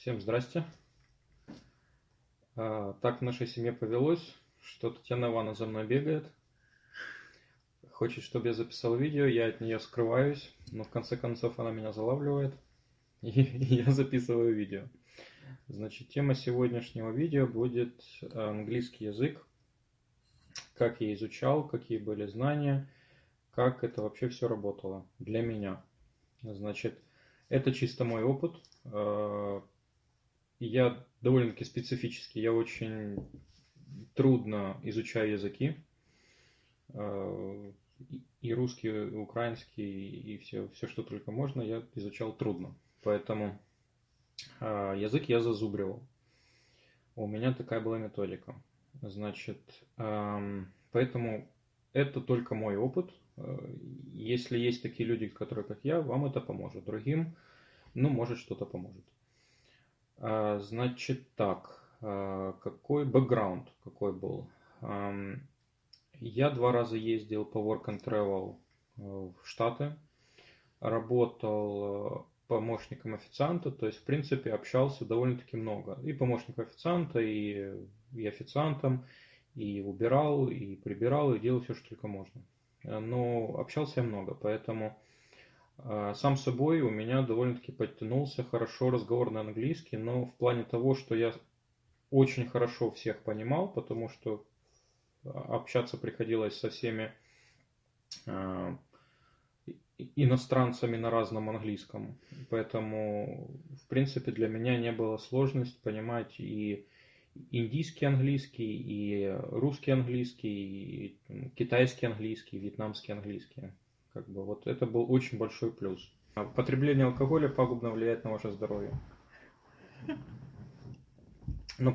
Всем здрасте. А, так в нашей семье повелось, что Татьяна Ивановна за мной бегает. Хочет, чтобы я записал видео, я от нее скрываюсь, но в конце концов она меня залавливает, и я записываю видео. Значит, тема сегодняшнего видео будет английский язык, как я изучал, какие были знания, как это вообще все работало для меня. Значит, это чисто мой опыт. Я довольно-таки специфический, я очень трудно изучаю языки. А, и русский, и украинский, и все, все, что только можно, я изучал трудно. Поэтому а, язык я зазубривал. У меня такая была методика. Значит, поэтому это только мой опыт. Если есть такие люди, которые как я, вам это поможет. Другим, ну, может, что-то поможет. А, значит так, а, какой бэкграунд, какой был? Я два раза ездил по Work and Travel э, в Штаты, работал э, помощником официанта, то есть, в принципе, общался довольно-таки много. И помощником официанта, и, и официантом, и убирал, и прибирал, и делал все, что только можно. Э, но общался я много, поэтому сам собой у меня довольно-таки подтянулся хорошо разговор на английский, но в плане того, что я очень хорошо всех понимал, потому что общаться приходилось со всеми э, иностранцами на разном английском. Поэтому, в принципе, для меня не было сложности понимать и индийский английский, и русский английский, и китайский английский, и вьетнамский английский. Как бы вот это был очень большой плюс. А потребление алкоголя пагубно влияет на ваше здоровье. Но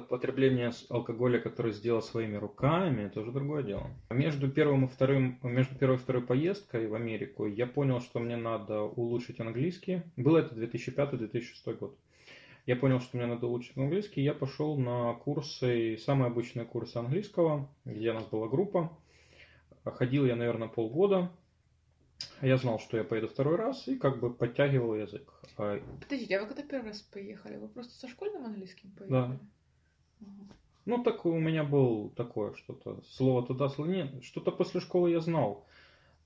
потребление алкоголя, который сделал своими руками, это уже другое дело. Между первым и вторым, между первой и второй поездкой в Америку я понял, что мне надо улучшить английский. Было это 2005-2006 год. Я понял, что мне надо улучшить английский, я пошел на курсы, самые обычные курсы английского, где у нас была группа. Ходил я, наверное, полгода. Я знал, что я поеду второй раз, и как бы подтягивал язык. А Подождите, а вы когда первый раз поехали? Вы просто со школьным английским поехали? Да. Ну, так у меня был такое что-то, слово туда, слово нет. Что-то после школы я знал,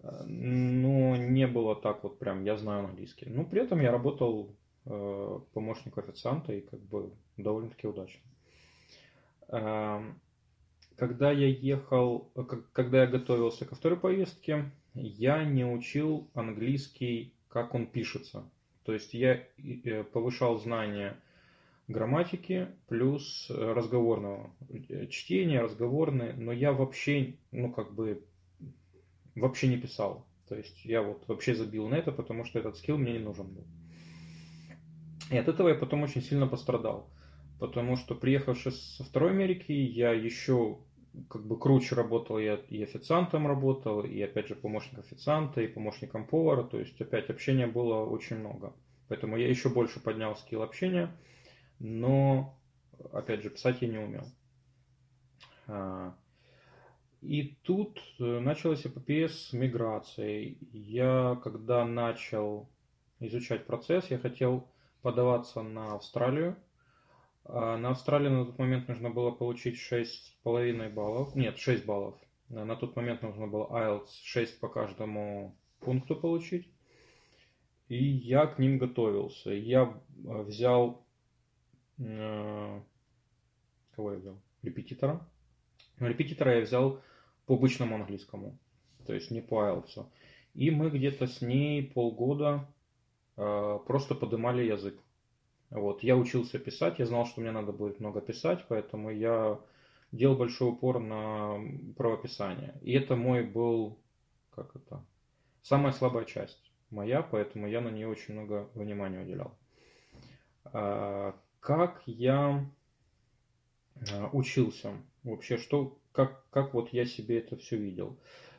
но не было так вот прям, я знаю английский. Но при этом я работал э, помощником официанта и как бы довольно-таки удачно. Э, когда я ехал, э, когда я готовился ко второй поездке, я не учил английский, как он пишется. То есть я э, повышал знания грамматики плюс разговорного чтения, разговорные, но я вообще, ну как бы, вообще не писал. То есть я вот вообще забил на это, потому что этот скилл мне не нужен был. И от этого я потом очень сильно пострадал. Потому что приехавши со второй Америки, я еще как бы круче работал, я и официантом работал, и опять же помощник официанта, и помощником повара, то есть опять общения было очень много. Поэтому я еще больше поднял скилл общения, но опять же писать я не умел. А, и тут э, началась эпопея с миграцией. Я, когда начал изучать процесс, я хотел подаваться на Австралию, на Австралии на тот момент нужно было получить 6,5 баллов. Нет, 6 баллов. На тот момент нужно было IELTS 6 по каждому пункту получить. И я к ним готовился. Я э, взял... Э, кого я взял? Репетитора. Репетитора я взял по обычному английскому. То есть не по IELTS. И мы где-то с ней полгода просто подымали язык. Вот, я учился писать, я знал, что мне надо будет много писать, поэтому я делал большой упор на правописание. И это мой был, как это, самая слабая часть моя, поэтому я на нее очень много внимания уделял. А, как я а, учился? Вообще, что, как, как вот я себе это все видел?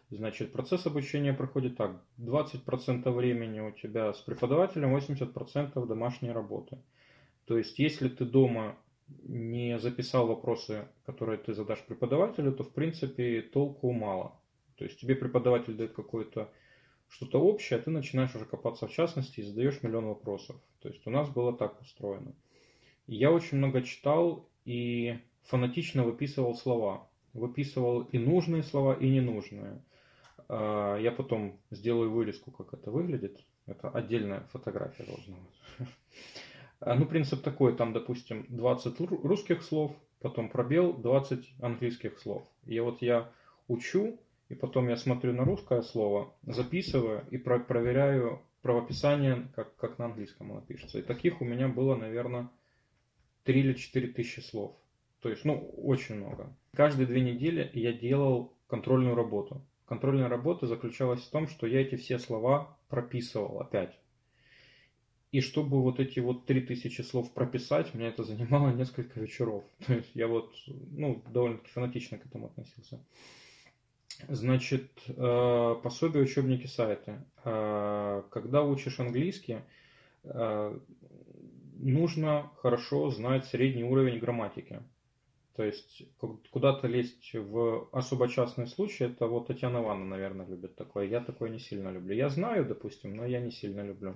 Значит, процесс обучения проходит так. 20% времени у тебя с преподавателем, 80% домашней работы. То есть, если ты дома не записал вопросы, которые ты задашь преподавателю, то, в принципе, толку мало. То есть, тебе преподаватель дает какой-то что-то общее, а ты начинаешь уже копаться в частности и задаешь миллион вопросов. То есть у нас было так устроено. Я очень много читал и фанатично выписывал слова. Выписывал и нужные слова, и ненужные. А, я потом сделаю вырезку, как это выглядит. Это отдельная фотография должна быть. А, ну, принцип такой, там, допустим, 20 русских слов, потом пробел, 20 английских слов. И вот я учу, и потом я смотрю на русское слово, записываю и про проверяю правописание, как, как на английском оно пишется. И таких у меня было, наверное, 3 или 4 тысячи слов. То есть, ну, очень много. Каждые две недели я делал контрольную работу. Контрольная работа заключалась в том, что я эти все слова прописывал опять. И чтобы вот эти вот 3000 слов прописать, меня это занимало несколько вечеров. То есть я вот, ну, довольно-таки фанатично к этому относился. Значит, э, пособие, учебники, сайты. Э, когда учишь английский, э, нужно хорошо знать средний уровень грамматики. То есть куда-то лезть в особо частные случаи, это вот Татьяна Ивановна, наверное, любит такое. Я такое не сильно люблю. Я знаю, допустим, но я не сильно люблю.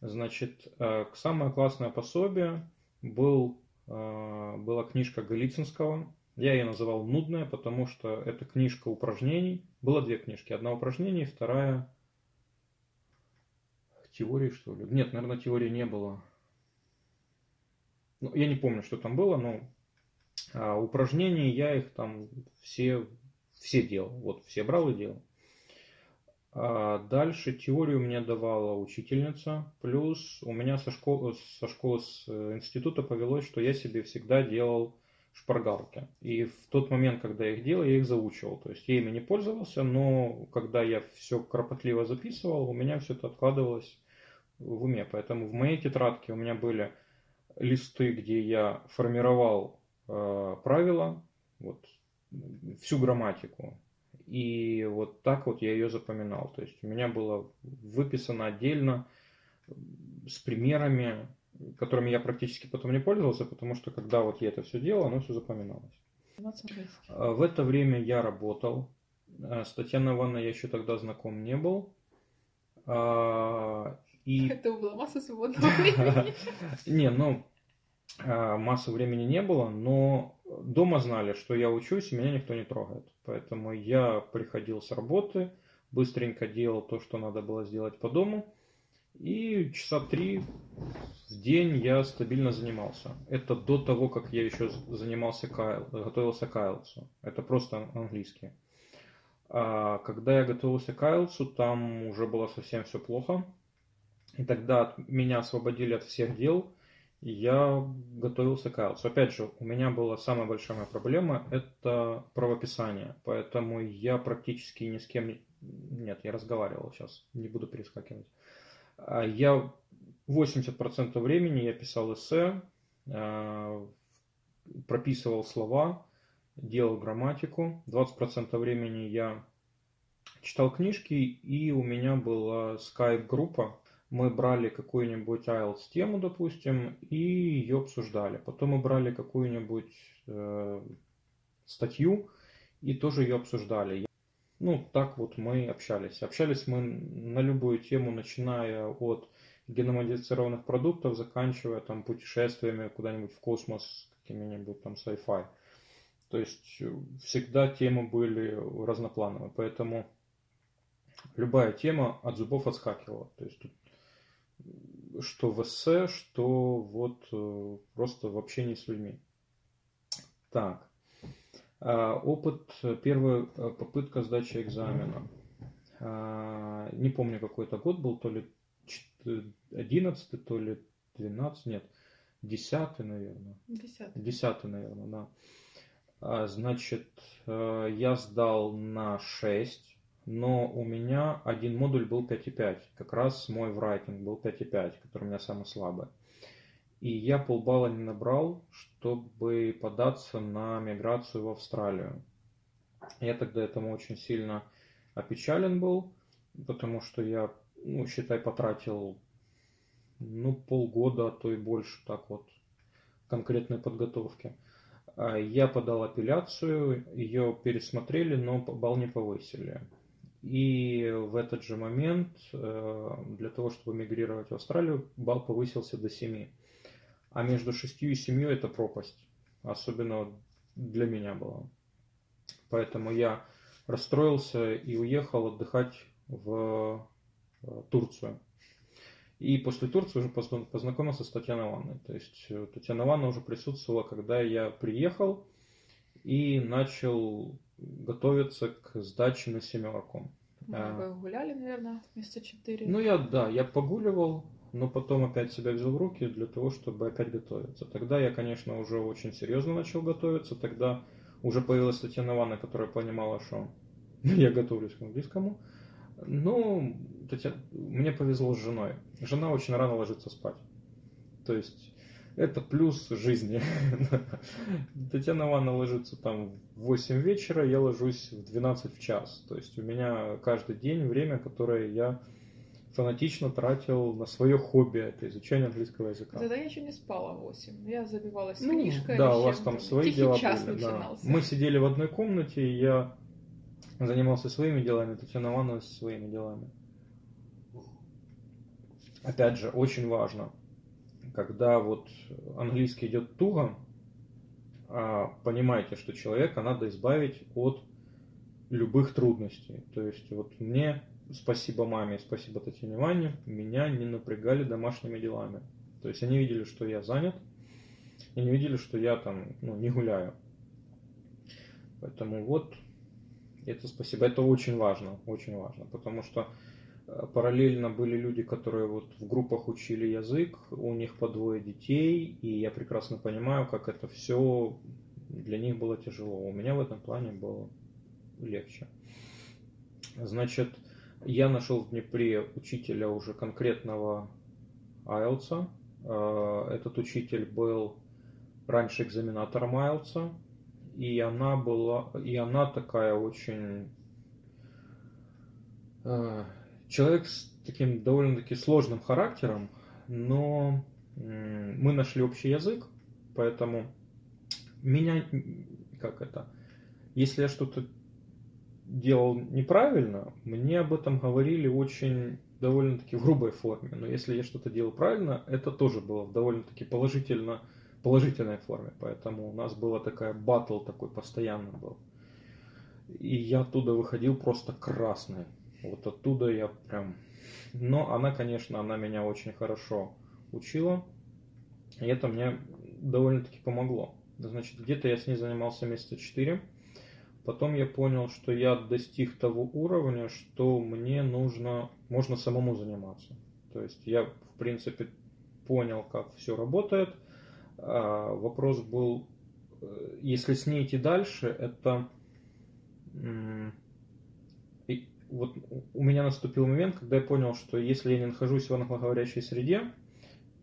Значит, самое классное пособие был, была книжка Голицынского я ее называл нудная, потому что это книжка упражнений. Было две книжки. Одна упражнений, вторая теории, что ли. Нет, наверное, теории не было. Ну, я не помню, что там было, но а, упражнений я их там все, все делал. Вот, все брал и делал. А дальше теорию мне давала учительница, плюс у меня со школы, со школы с э, института повелось, что я себе всегда делал шпаргалки. И в тот момент, когда я их делал, я их заучивал. То есть я ими не пользовался, но когда я все кропотливо записывал, у меня все это откладывалось в уме. Поэтому в моей тетрадке у меня были листы, где я формировал э, правила, вот, всю грамматику. И вот так вот я ее запоминал. То есть у меня было выписано отдельно с примерами которыми я практически потом не пользовался, потому что когда вот я это все делал, оно все запоминалось. А, в это время я работал. А, с Татьяной Ивановной я еще тогда знаком не был. А, и... Это была масса свободного времени. Не, ну, массы времени не было, но дома знали, что я учусь, меня никто не трогает. Поэтому я приходил с работы, быстренько делал то, что надо было сделать по дому, и часа три в день я стабильно занимался. Это до того, как я еще занимался Кайл, готовился к Айлсу. Это просто английский. А когда я готовился к Айлсу, там уже было совсем все плохо. И тогда меня освободили от всех дел, я готовился к Айлсу. Опять же, у меня была самая большая моя проблема – это правописание. Поэтому я практически ни с кем не... Нет, я разговаривал сейчас, не буду перескакивать. А я 80% времени я писал эссе, а, прописывал слова, делал грамматику. 20% времени я читал книжки, и у меня была скайп-группа. Мы брали какую-нибудь IELTS тему, допустим, и ее обсуждали. Потом мы брали какую-нибудь э, статью и тоже ее обсуждали. Ну, так вот мы общались. Общались мы на любую тему, начиная от геномодифицированных продуктов, заканчивая там путешествиями куда-нибудь в космос, какими-нибудь там sci-fi. То есть э, всегда темы были разноплановые, поэтому любая тема от зубов отскакивала. То есть тут что в эссе, что вот э, просто в общении с людьми. Так. А, опыт, первая э, попытка сдачи экзамена. А, не помню, какой это год был, то ли 11, то ли 12, нет, 10, наверное. 10. 10, наверное, да. А, значит, э, я сдал на 6, но у меня один модуль был 5,5. Как раз мой writing был 5,5, который у меня самый слабый. И я полбалла не набрал, чтобы податься на миграцию в Австралию. Я тогда этому очень сильно опечален был, потому что я, ну, считай, потратил ну, полгода, а то и больше так вот конкретной подготовки. А я подал апелляцию, ее пересмотрели, но балл не повысили. И в этот же момент э, для того, чтобы мигрировать в Австралию, балл повысился до 7. А между 6 и 7 это пропасть. Особенно для меня была. Поэтому я расстроился и уехал отдыхать в э, Турцию. И после Турции уже познакомился с Татьяной Ивановной. То есть э, Татьяна Ивановна уже присутствовала, когда я приехал и начал готовиться к сдаче на семерку. Вы а, гуляли, наверное, месяца четыре. Ну, я, да, я погуливал, но потом опять себя взял в руки для того, чтобы опять готовиться. Тогда я, конечно, уже очень серьезно начал готовиться. Тогда уже появилась Татьяна Ивановна, которая понимала, что я готовлюсь к английскому. Ну, Татьяна, мне повезло с женой. Жена очень рано ложится спать. То есть это плюс жизни. Татьяна Ивановна ложится там в 8 вечера, я ложусь в 12 в час. То есть у меня каждый день время, которое я фанатично тратил на свое хобби, это изучение английского языка. Тогда я еще не спала в 8. Я забивалась ну, книжкой. Да, у вас там свои Тихий дела час были. Да. Мы сидели в одной комнате, и я занимался своими делами, Татьяна Ивановна своими делами. Опять же, очень важно – когда вот английский идет туго, а, понимаете, что человека надо избавить от любых трудностей. То есть вот мне, спасибо маме, спасибо Татьяне Ване, меня не напрягали домашними делами. То есть они видели, что я занят, и не видели, что я там ну, не гуляю. Поэтому вот это спасибо. Это очень важно, очень важно, потому что Параллельно были люди, которые вот в группах учили язык, у них по двое детей, и я прекрасно понимаю, как это все для них было тяжело. У меня в этом плане было легче. Значит, я нашел в Днепре учителя уже конкретного IELTS. Э, этот учитель был раньше экзаменатором IELTS, и она была, и она такая очень э, человек с таким довольно-таки сложным характером, но мы нашли общий язык, поэтому меня, как это, если я что-то делал неправильно, мне об этом говорили очень довольно-таки в грубой форме. Но если я что-то делал правильно, это тоже было в довольно-таки положительно, положительной форме. Поэтому у нас была такая батл такой постоянно был. И я оттуда выходил просто красный. Вот оттуда я прям... Но она, конечно, она меня очень хорошо учила. И это мне довольно-таки помогло. Значит, где-то я с ней занимался месяца четыре. Потом я понял, что я достиг того уровня, что мне нужно, можно самому заниматься. То есть я, в принципе, понял, как все работает. А вопрос был, э, если с ней идти дальше, это вот у меня наступил момент, когда я понял, что если я не нахожусь в англоговорящей среде,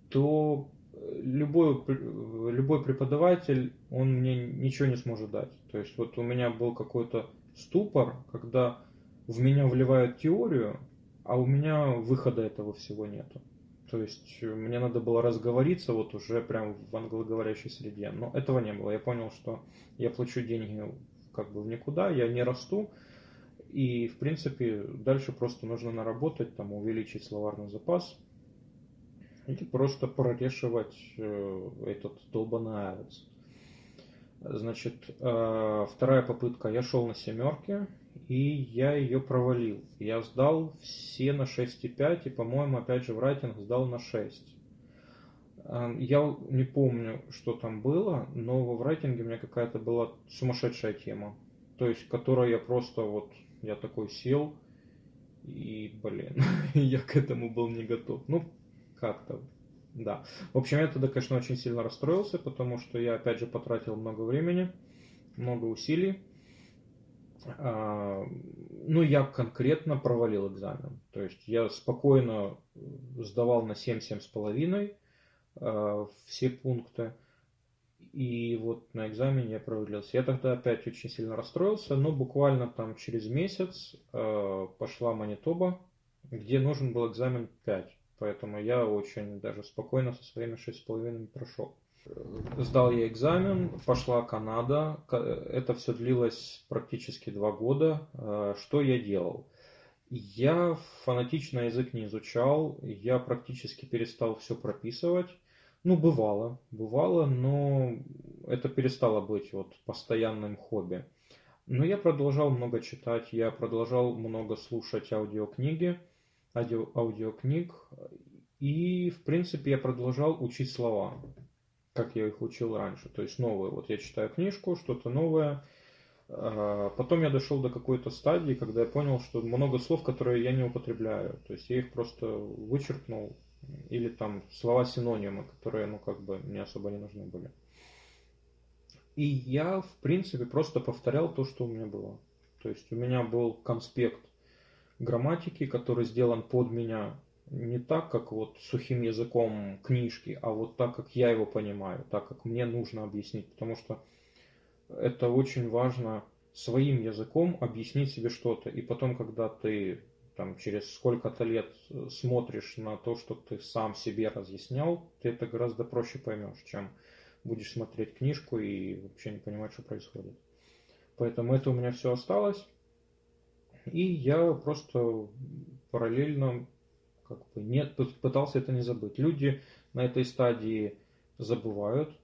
то э, любой, любой преподаватель, он мне ничего не сможет дать. То есть вот у меня был какой-то ступор, когда в меня вливают теорию, а у меня выхода этого всего нету. То есть э, мне надо было разговориться вот уже прям в англоговорящей среде. Но этого не было. Я понял, что я плачу деньги как бы в никуда, я не расту, и, в принципе, дальше просто нужно наработать, там, увеличить словарный запас и просто прорешивать э, этот долбанный авец. Значит, э, вторая попытка. Я шел на семерке, и я ее провалил. Я сдал все на 6,5, и, по-моему, опять же, в райтинг сдал на 6. Э, я не помню, что там было, но в райтинге у меня какая-то была сумасшедшая тема. То есть, которая я просто вот я такой сел, и, блин, я к этому был не готов. Ну, как-то, да. В общем, я тогда, конечно, очень сильно расстроился, потому что я, опять же, потратил много времени, много усилий. А, ну, я конкретно провалил экзамен. То есть я спокойно сдавал на 7-7,5 а, все пункты. И вот на экзамене я провалился. Я тогда опять очень сильно расстроился, но буквально там через месяц э, пошла Манитоба, где нужен был экзамен 5. Поэтому я очень даже спокойно со своими 6,5 прошел. Сдал я экзамен, пошла Канада. Это все длилось практически два года. Э, что я делал? Я фанатично язык не изучал, я практически перестал все прописывать. Ну, бывало, бывало, но это перестало быть вот постоянным хобби. Но я продолжал много читать, я продолжал много слушать аудиокниги, аудио, аудиокниг, и, в принципе, я продолжал учить слова, как я их учил раньше. То есть новые. Вот я читаю книжку, что-то новое. А, потом я дошел до какой-то стадии, когда я понял, что много слов, которые я не употребляю. То есть я их просто вычеркнул. Или там слова-синонимы, которые, ну, как бы, мне особо не нужны были. И я, в принципе, просто повторял то, что у меня было. То есть у меня был конспект грамматики, который сделан под меня не так, как вот сухим языком книжки, а вот так, как я его понимаю, так, как мне нужно объяснить. Потому что это очень важно своим языком объяснить себе что-то. И потом, когда ты там, через сколько-то лет смотришь на то, что ты сам себе разъяснял, ты это гораздо проще поймешь, чем будешь смотреть книжку и вообще не понимать, что происходит. Поэтому это у меня все осталось. И я просто параллельно как бы нет, пытался это не забыть. Люди на этой стадии забывают,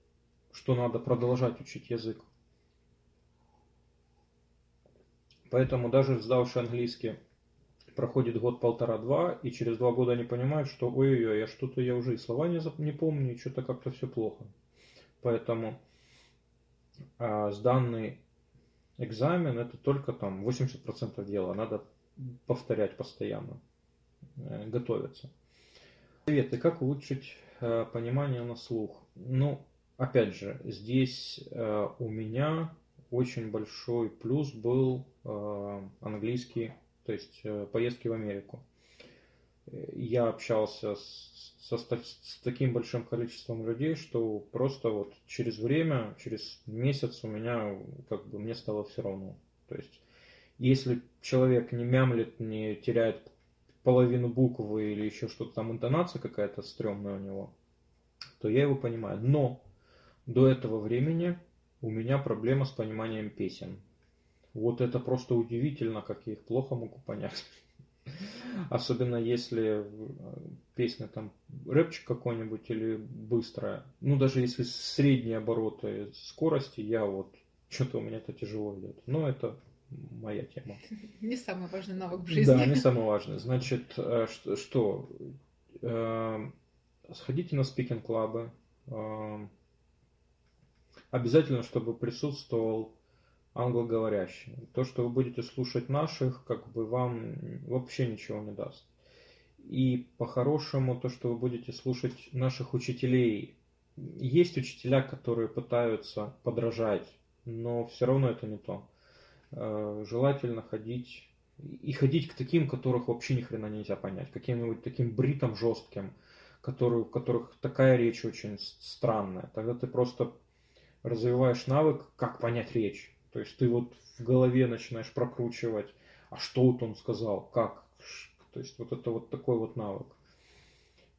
что надо продолжать учить язык. Поэтому даже сдавший английский проходит год, полтора, два, и через два года они понимают, что ой-ой-ой, я что-то я уже и слова не, не помню, и что-то как-то все плохо. Поэтому а, сданный экзамен это только там 80% дела. Надо повторять постоянно, э, готовиться. Советы, как улучшить э, понимание на слух? Ну, опять же, здесь э, у меня очень большой плюс был э, английский, то есть э, поездки в Америку. Я общался с со, с таким большим количеством людей, что просто вот через время, через месяц у меня как бы мне стало все равно. То есть, если человек не мямлит, не теряет половину буквы или еще что-то там, интонация какая-то стрёмная у него, то я его понимаю. Но до этого времени у меня проблема с пониманием песен. Вот это просто удивительно, как я их плохо могу понять. Особенно если э, песня там рэпчик какой-нибудь или быстрая. Ну, даже если средние обороты скорости, я вот что-то у меня это тяжело идет. Но это моя тема. Не самый важный навык в жизни. Да, не самый важный. Значит, э, что? Э, сходите на спикинг-клабы. Обязательно, чтобы присутствовал англоговорящие. То, что вы будете слушать наших, как бы вам вообще ничего не даст. И по-хорошему, то, что вы будете слушать наших учителей, есть учителя, которые пытаются подражать, но все равно это не то. Э, желательно ходить и ходить к таким, которых вообще ни хрена нельзя понять, каким-нибудь таким бритом жестким, который, у которых такая речь очень странная. Тогда ты просто развиваешь навык, как понять речь. То есть ты вот в голове начинаешь прокручивать, а что вот он сказал, как. То есть вот это вот такой вот навык.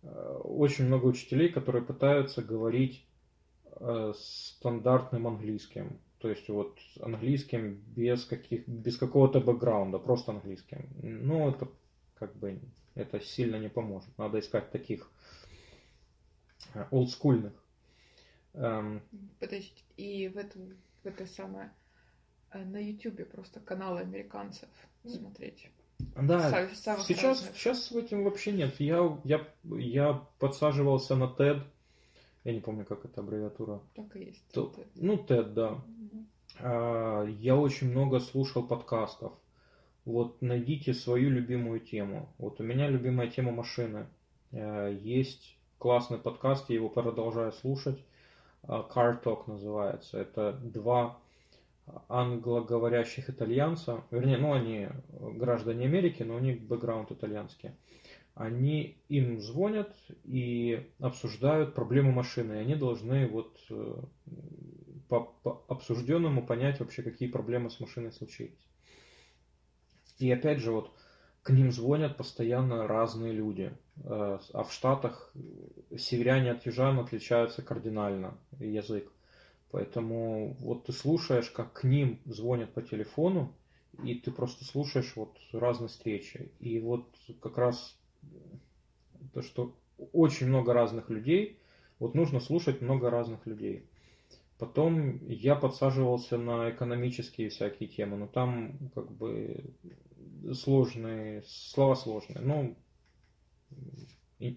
Э, очень много учителей, которые пытаются говорить э, стандартным английским. То есть вот английским без, каких, без какого-то бэкграунда, просто английским. Ну, это как бы это сильно не поможет. Надо искать таких э, олдскульных. Эм, Подождите, и в этом в это самое на Ютубе просто каналы американцев смотреть. Да, сейчас, сейчас в этом вообще нет. Я, я, я подсаживался на TED, я не помню, как это аббревиатура. Так и есть. То, ну, TED, да. Угу. А, я очень много слушал подкастов. Вот найдите свою любимую тему. Вот у меня любимая тема машины. Э, есть классный подкаст, я его продолжаю слушать. А, Car Talk называется. Это два англоговорящих итальянцев, вернее, ну они граждане Америки, но у них бэкграунд итальянский, они им звонят и обсуждают проблему машины, и они должны вот э, по, по обсужденному понять вообще, какие проблемы с машиной случились. И опять же, вот к ним звонят постоянно разные люди. Э, а в Штатах северяне от южан отличаются кардинально язык. Поэтому вот ты слушаешь, как к ним звонят по телефону, и ты просто слушаешь вот разные встречи. И вот как раз то, что очень много разных людей, вот нужно слушать много разных людей. Потом я подсаживался на экономические всякие темы, но там как бы сложные, слова сложные, но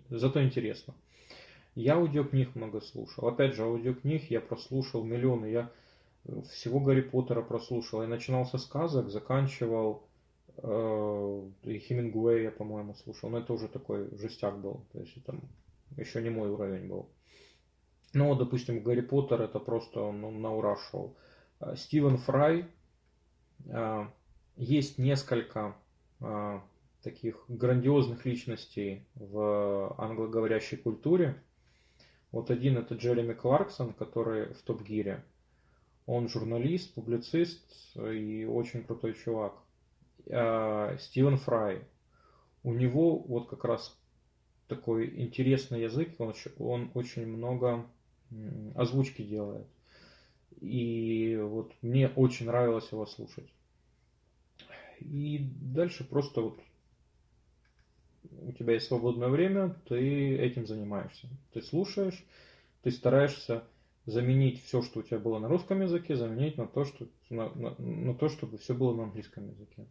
зато интересно. Я аудиокниг много слушал. Опять же, аудиокниг я прослушал миллионы. Я всего Гарри Поттера прослушал. Я начинал со сказок, заканчивал э, Хемингуэя, по-моему, слушал. Но это уже такой жестяк был. То есть там еще не мой уровень был. Ну, допустим, Гарри Поттер это просто ну, на ура шел. Э, Стивен Фрай. Э, есть несколько э, таких грандиозных личностей в англоговорящей культуре. Вот один это Джереми Кларксон, который в Топ-Гире. Он журналист, публицист и очень крутой чувак. А, Стивен Фрай. У него вот как раз такой интересный язык, он, он очень много озвучки делает. И вот мне очень нравилось его слушать. И дальше просто вот у тебя есть свободное время, ты этим занимаешься. Ты слушаешь, ты стараешься заменить все, что у тебя было на русском языке, заменить на то, что, на, на, на то чтобы все было на английском языке.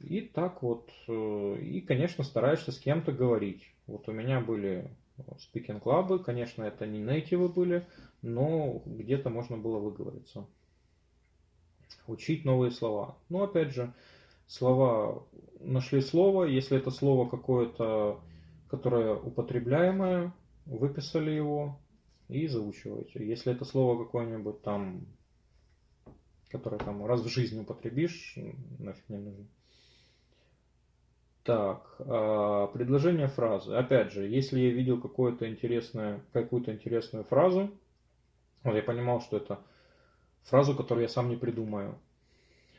И так вот, э, и, конечно, стараешься с кем-то говорить. Вот у меня были speaking клабы, конечно, это не нейтивы были, но где-то можно было выговориться. Учить новые слова. Ну, опять же, слова, нашли слово, если это слово какое-то, которое употребляемое, выписали его, и заучиваете. Если это слово какое-нибудь там, которое там раз в жизни употребишь, нафиг не нужно. Так, э, предложение фразы. Опять же, если я видел какую-то интересную, какую-то интересную фразу, вот я понимал, что это фразу, которую я сам не придумаю,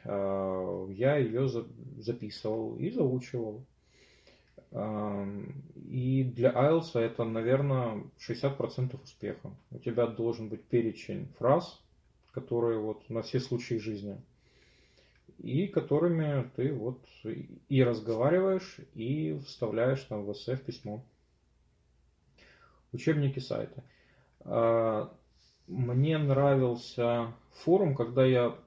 я ее записывал и заучивал. И для IELTS это, наверное, 60% успеха. У тебя должен быть перечень фраз, которые вот на все случаи жизни. И которыми ты вот и разговариваешь, и вставляешь там в эссе в письмо. Учебники сайта. А, мне нравился форум, когда я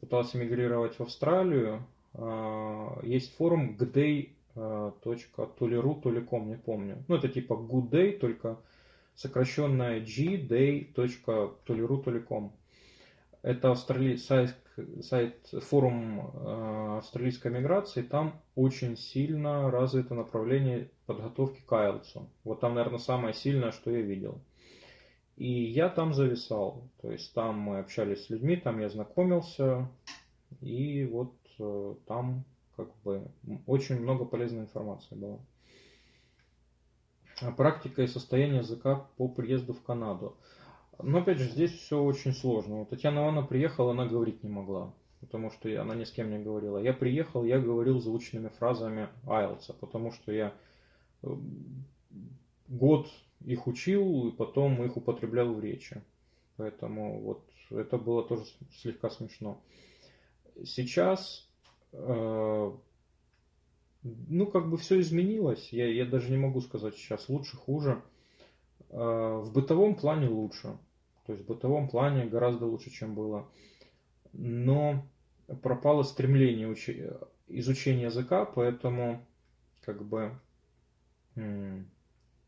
пытался мигрировать в Австралию. А, есть форум GDay то ли не помню. Ну, это типа good day, только сокращенная gday. то ли. Это австрали... сайт, сайт, форум э, австралийской миграции. Там очень сильно развито направление подготовки к IELTS. Вот там, наверное, самое сильное, что я видел. И я там зависал. То есть там мы общались с людьми, там я знакомился. И вот э, там как бы очень много полезной информации было. А практика и состояние языка по приезду в Канаду. Но опять же, здесь все очень сложно. Вот Татьяна Ивановна приехала, она говорить не могла, потому что она ни с кем не говорила. Я приехал, я говорил заученными фразами IELTS, потому что я э, год их учил, и потом их употреблял в речи. Поэтому вот это было тоже слегка смешно. Сейчас Э, ну, как бы все изменилось. Я, я даже не могу сказать сейчас лучше, хуже. Э, в бытовом плане лучше. То есть в бытовом плане гораздо лучше, чем было. Но пропало стремление учи... изучения языка, поэтому как бы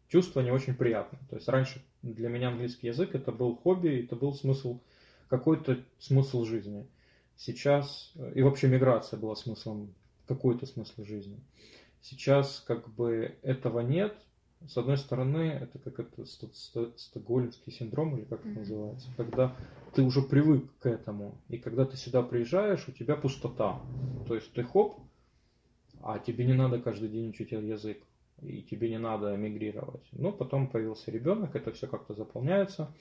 чувство не очень приятное. То есть раньше для меня английский язык это был хобби, это был смысл, какой-то смысл жизни. Сейчас, и вообще миграция была смыслом, какой-то смысл жизни. Сейчас как бы этого нет. С одной стороны, это как это стокгольмский синдром, или как это называется, когда ты уже привык к этому, и когда ты сюда приезжаешь, у тебя пустота. То есть ты хоп, а тебе не надо каждый день учить язык, и тебе не надо мигрировать. Ну, потом появился ребенок, это все как-то заполняется.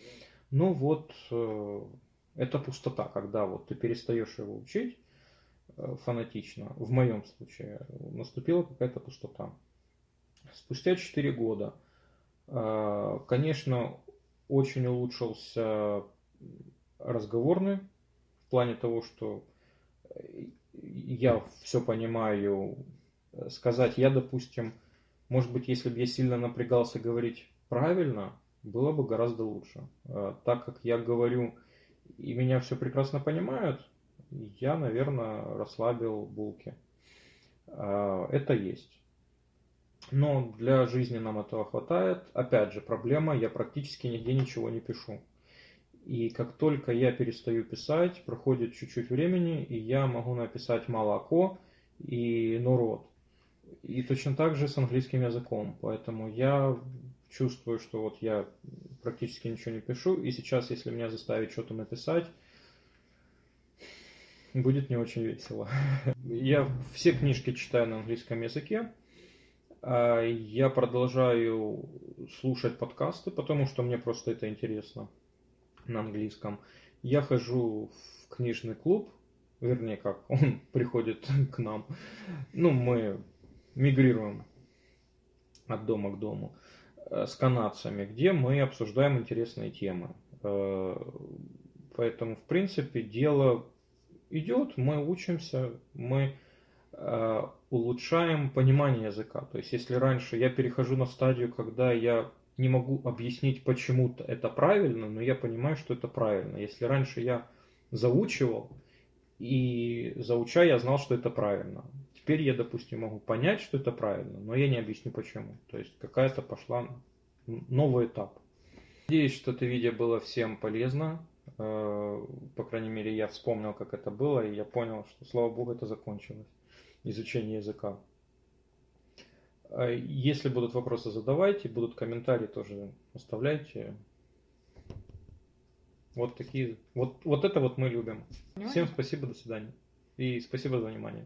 Ну вот, э, это пустота, когда вот ты перестаешь его учить э, фанатично, в моем случае, наступила какая-то пустота. Спустя 4 года, э, конечно, очень улучшился разговорный, в плане того, что э, я все понимаю, сказать, я, допустим, может быть, если бы я сильно напрягался говорить правильно, было бы гораздо лучше. Э, так как я говорю, и меня все прекрасно понимают, я, наверное, расслабил булки. Э, это есть. Но для жизни нам этого хватает. Опять же, проблема, я практически нигде ничего не пишу. И как только я перестаю писать, проходит чуть-чуть времени, и я могу написать молоко и народ. И точно так же с английским языком. Поэтому я чувствую, что вот я практически ничего не пишу, и сейчас, если меня заставить что-то написать, будет не очень весело. Я все книжки читаю на английском языке. А я продолжаю слушать подкасты, потому что мне просто это интересно на английском. Я хожу в книжный клуб, вернее как, он приходит к нам. Ну, мы мигрируем от дома к дому э, с канадцами, где мы обсуждаем интересные темы. Э, поэтому, в принципе, дело идет, мы учимся, мы э, улучшаем понимание языка. То есть, если раньше я перехожу на стадию, когда я не могу объяснить, почему это правильно, но я понимаю, что это правильно. Если раньше я заучивал, и заучая я знал, что это правильно. Теперь я, допустим, могу понять, что это правильно, но я не объясню почему. То есть какая-то пошла новый этап. Надеюсь, что это видео было всем полезно. Э, по крайней мере, я вспомнил, как это было, и я понял, что, слава богу, это закончилось. Изучение языка. А если будут вопросы, задавайте, будут комментарии тоже оставляйте. Вот такие, вот, вот это вот мы любим. Всем спасибо, до свидания. И спасибо за внимание.